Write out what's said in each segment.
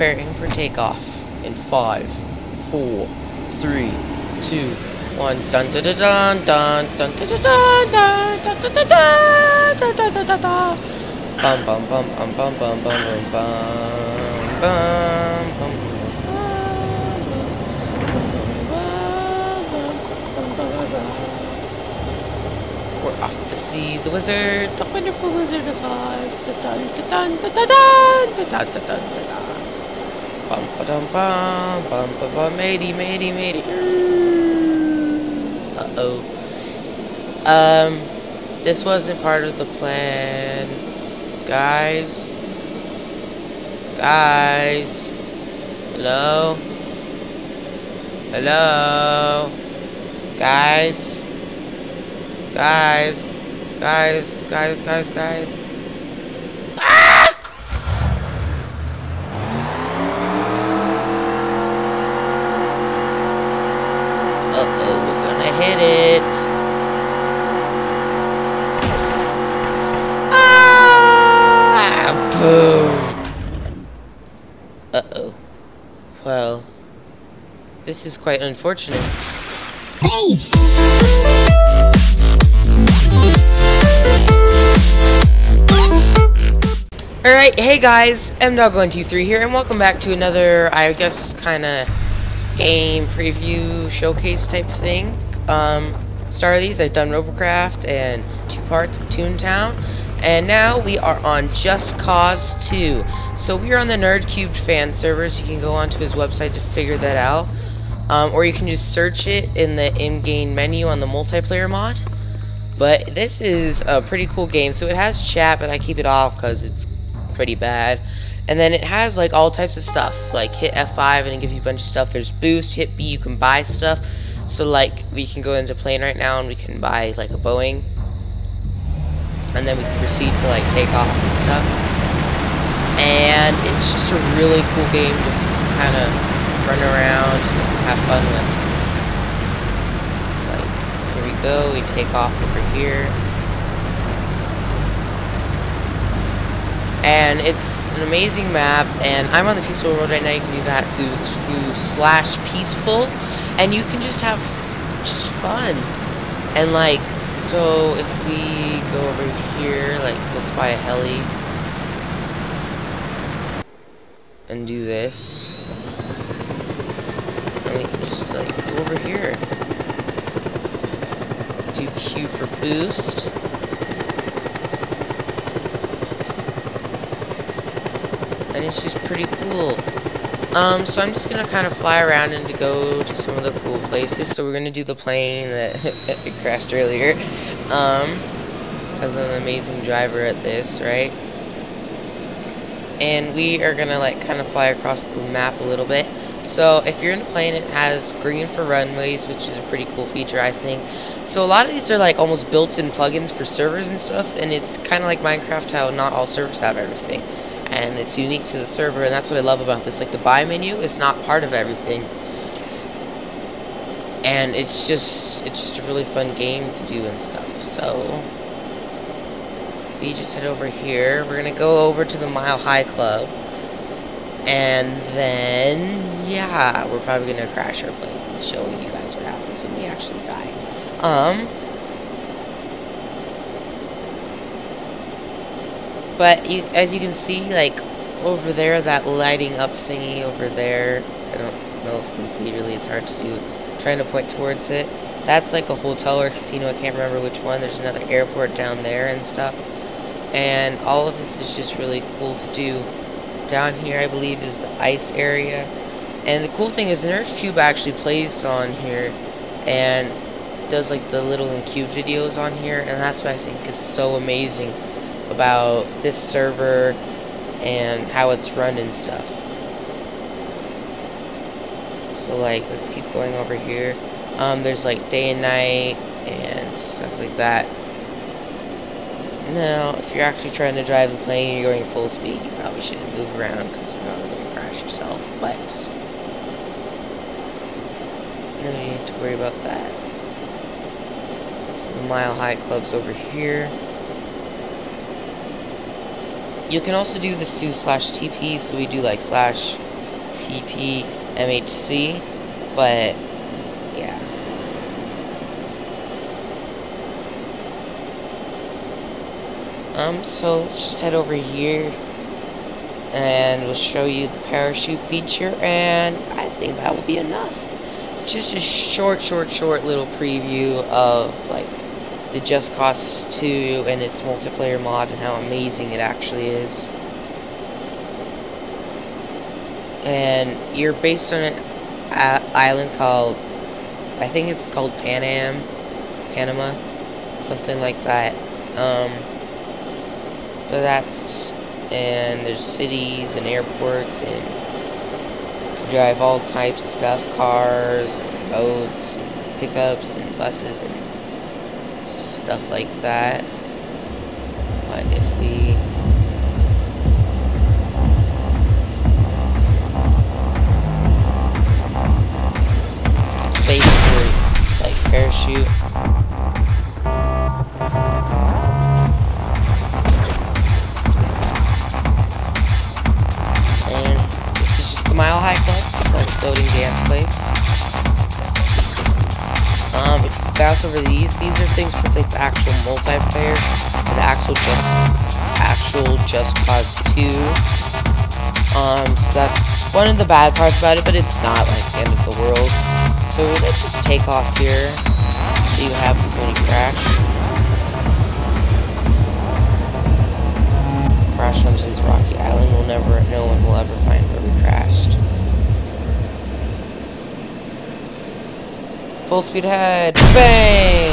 preparing for takeoff in five, four, three, two, one. Dun dun dun dun dun dun dun dun dun dun dun dun dun dun dun dun dun. Bum bum bum bum bum bum bum bum. We're off to see the wizard, the wonderful wizard of Oz. Da dun da dun da da dun da dun da dun da dun. Bum ba dum bum bum ba bum matey matey matey. Uh oh. Um, this wasn't part of the plan, guys. Guys, hello, hello, guys. Guys, guys, guys, guys, guys. Ah! Uh-oh, we're gonna hit it. Ah! Boom. Uh-oh. Well, this is quite unfortunate. Alright, hey guys, Mdowg123 here, and welcome back to another, I guess, kind of game preview showcase type thing. Um, these, I've done Robocraft and two parts of Toontown, and now we are on Just Cause 2. So we are on the Nerd Cubed fan server, so you can go onto his website to figure that out. Um, or you can just search it in the in-game menu on the multiplayer mod. But this is a pretty cool game. So it has chat, but I keep it off because it's pretty bad. And then it has like all types of stuff. Like hit F5 and it gives you a bunch of stuff. There's boost, hit B, you can buy stuff. So like we can go into plane right now and we can buy like a Boeing. And then we can proceed to like take off and stuff. And it's just a really cool game to kind of run around and have fun with. It's like, here we go, we take off over here. And it's an amazing map, and I'm on the peaceful road right now, you can do that, so do slash peaceful, and you can just have just fun. And like, so if we go over here, like, let's buy a heli. And do this. And we can just like go over here. Do Q for boost. It's just pretty cool. Um, so I'm just gonna kind of fly around and to go to some of the cool places. So we're gonna do the plane that crashed earlier. Um, as an amazing driver at this, right? And we are gonna like kind of fly across the map a little bit. So if you're in a plane, it has green for runways, which is a pretty cool feature, I think. So a lot of these are like almost built-in plugins for servers and stuff, and it's kind of like Minecraft how not all servers have everything. And it's unique to the server, and that's what I love about this. Like the buy menu is not part of everything. And it's just, it's just a really fun game to do and stuff. So, we just head over here. We're gonna go over to the Mile High Club. And then, yeah, we're probably gonna crash our plane and show you guys what happens when we actually die. Um, but you, as you can see, like over there, that lighting up thingy over there. I don't know if you can see. Really, it's hard to do. trying to point towards it. That's like a hotel or casino. I can't remember which one. There's another airport down there and stuff. And all of this is just really cool to do. Down here, I believe, is the ice area. And the cool thing is, Nerd Cube actually plays on here, and does like the little and cute videos on here, and that's what I think is so amazing about this server and how it's run and stuff. So like, let's keep going over here. Um, there's like day and night and stuff like that. Now, if you're actually trying to drive the plane and you're going full speed, you probably shouldn't move around because you're probably going to crash yourself, but you don't need to worry about that. So the Mile High Club's over here. You can also do this too slash TP, so we do like slash TP MHC, but yeah. Um, so let's just head over here and we'll show you the parachute feature and I think that will be enough. Just a short, short, short little preview of like the Just Cause 2 and its multiplayer mod and how amazing it actually is. And you're based on an island called, I think it's called Panam, Panama, something like that. Um, but that's, and there's cities and airports and drive all types of stuff, cars, and boats, and pickups, and buses, and stuff like that. But if we space for like parachute bounce over these, these are things for like the actual multiplayer, the actual just, actual Just Cause 2. Um, so that's one of the bad parts about it, but it's not like the end of the world. So let's just take off here, see what happens when you crash. Crash onto this rocky island, we'll never, no one will ever find where we crashed. Full speed ahead. Bang!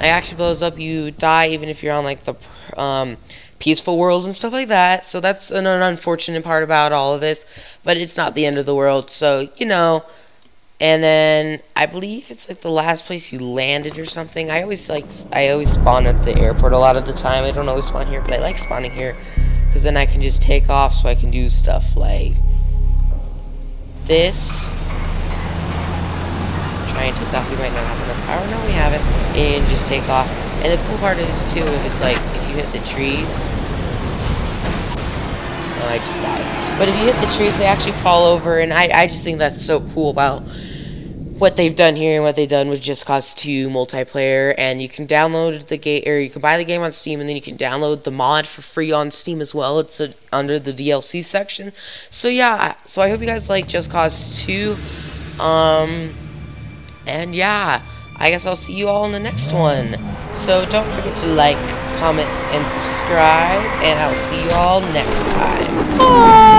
It actually blows up. You die even if you're on like the um, peaceful world and stuff like that. So that's an, an unfortunate part about all of this. But it's not the end of the world. So, you know. And then I believe it's like the last place you landed or something. I always like I always spawn at the airport a lot of the time. I don't always spawn here, but I like spawning here because then I can just take off so I can do stuff like this and take off. We might not have enough power. No, we have it. And just take off. And the cool part is, too, if it's like, if you hit the trees... Oh, I just died. But if you hit the trees, they actually fall over. And I, I just think that's so cool about what they've done here and what they've done with Just Cause 2 multiplayer. And you can download the game, or you can buy the game on Steam, and then you can download the mod for free on Steam as well. It's a, under the DLC section. So yeah, so I hope you guys like Just Cause 2. Um, and yeah, I guess I'll see you all in the next one. So don't forget to like, comment, and subscribe. And I'll see you all next time. Bye!